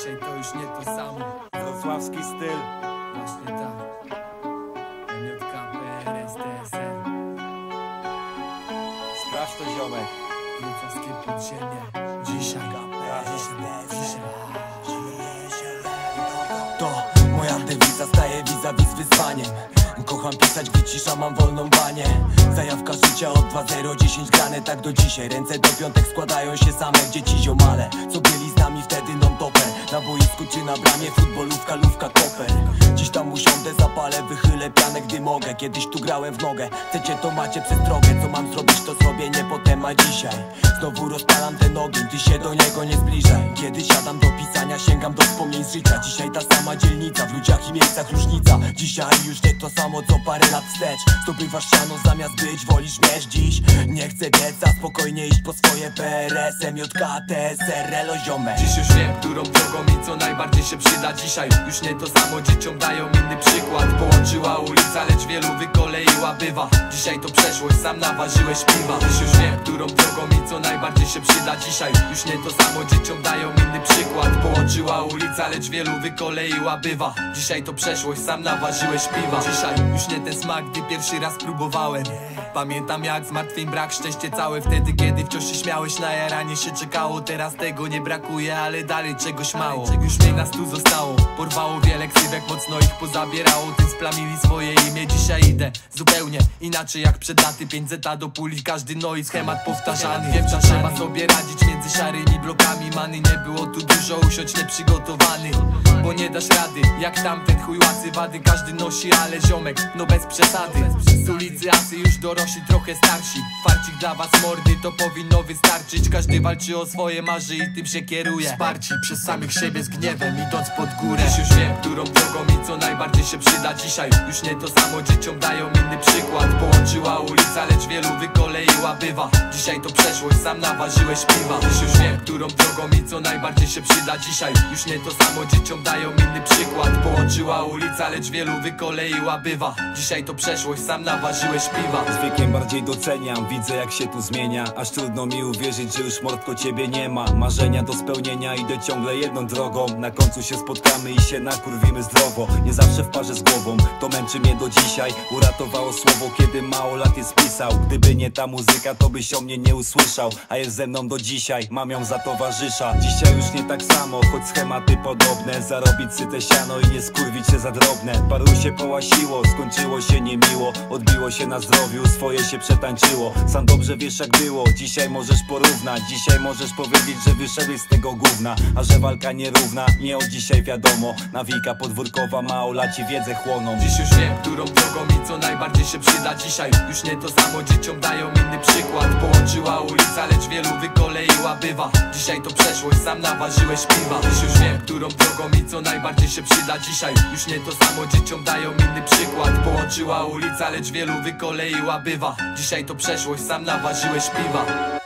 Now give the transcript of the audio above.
Dzisiaj to już nie to samo. Wrocławski styl. Właśnie tak. MJK, PRS, TSL Sprawdź to ziomek. Wrocławskie podziemie Dzisiaj, dzisiaj, dzisiaj To moja dewiza staje vis-a-vis wyzwaniem Kocham pisać, gdy cisza, mam wolną banię. Zajawka życia od 2-0, 10 grane tak do dzisiaj. Ręce do piątek składają się same dzieci ziomale. Co byli z nami wtedy non-topper Na boisku czy na bramie, futbolówka, lówka, koper. Dziś tam usiądę, zapalę, wychylę pianę, gdy mogę. Kiedyś tu grałem w nogę, chcecie to macie przez drogę. Co mam zrobić to zrobię, nie potem, a dzisiaj. Znowu rozpalam ten ogień, ty się do niego nie zbliżaj Kiedy siadam do pisania, sięgam do wspomnień z życia Dzisiaj ta sama dzielnica, w ludziach i miejscach różnica. Dzisiaj już nie to samo co parę lat wstecz. Zdobywasz siano zamiast być, wolisz mieć. Dziś Nie chcę biec, a spokojnie iść po swoje PRS, MJK, TSR, elo ziomek. Dziś już wiem, którą drogą i co najbardziej się przyda. Dzisiaj Już nie to samo dzieciom dają inny przykład. Połączyła ulica, lecz wielu wykoleiła bywa. Dzisiaj to przeszłość, sam naważyłeś piwa. Dziś już wiem, którą drogą i co najbardziej się przyda. Dzisiaj Już nie to samo dzieciom dają lecz wielu wykoleiła bywa Dzisiaj to przeszłość, sam naważyłeś piwa. Dzisiaj już nie ten smak, gdy pierwszy raz próbowałem. Pamiętam jak zmartwień brak, szczęście całe Wtedy kiedy wciąż się śmiałeś, na jaranie się czekało Teraz tego nie brakuje, ale dalej czegoś mało. Już mniej nas tu zostało, porwało wiele ksywek Mocno ich pozabierało, tym splamili swoje imię Dzisiaj idę zupełnie inaczej jak przed laty. 5 zeta do puli, każdy no i schemat powtarzany. Wiem, że trzeba sobie radzić między szarymi blokami. Many nie było tu dużo, usiądź nieprzygotowany Bo nie dasz rady, jak tamten chuj łacy wady Każdy nosi, ale ziomek, no bez przesady. Z ulicy asy już dorośli, trochę starsi. Farcik dla was mordy, to powinno wystarczyć. Każdy walczy o swoje marzy i tym się kieruje. Wsparci przez samych siebie z gniewem, idąc pod górę. Dziś już wiem, którą drogą najbardziej się przyda. Dzisiaj Już nie to samo dzieciom dają inny przykład. Połączyła ulica, lecz wielu wykoleiła bywa. Dzisiaj to przeszłość, sam naważyłeś piwa. Dziś już wiem, którą drogą i co najbardziej się przyda. Dzisiaj Już nie to samo dzieciom dają inny przykład Połączyła ulica, lecz wielu wykoleiła bywa. Dzisiaj to przeszłość, sam naważyłeś piwa. Z wiekiem bardziej doceniam, widzę jak się tu zmienia. Aż trudno mi uwierzyć, że już mordko ciebie nie ma. Marzenia do spełnienia, idę ciągle jedną drogą. Na końcu się spotkamy i się nakurwimy zdrowo. Nie zawsze w parze z głową, to męczy mnie do dzisiaj. Uratowało słowo, kiedy mało lat je spisał. Gdyby nie ta muzyka, to byś o mnie nie usłyszał. A jest ze mną do dzisiaj, mam ją za towarzysza. Dzisiaj już nie tak samo, choć schematy podobne. Zarobić syte siano i nie skurwić się za drobne. Paru się połasiło, skończyło się niemiło. Odbiło się na zdrowiu, swoje się przetańczyło. Sam dobrze wiesz jak było, dzisiaj możesz porównać. Dzisiaj możesz powiedzieć, że wyszedłeś z tego gówna A że walka nierówna, nie od dzisiaj wiadomo Nawika podwórkowa, małolaci wiedzę chłoną. Dziś już wiem, którą drogą i co najbardziej się przyda. Dzisiaj Już nie to samo dzieciom dają inny przykład. Połączyła ulica, lecz wielu wykoleiła bywa. Dzisiaj to przeszłość, sam naważyłeś piwa. Dziś już wiem, którą drogą i co najbardziej się przyda. Dzisiaj Już nie to samo dzieciom dają inny przykład. Połączyła ulica, lecz wielu wykoleiła bywa. Dzisiaj to przeszłość, sam naważyłeś piwa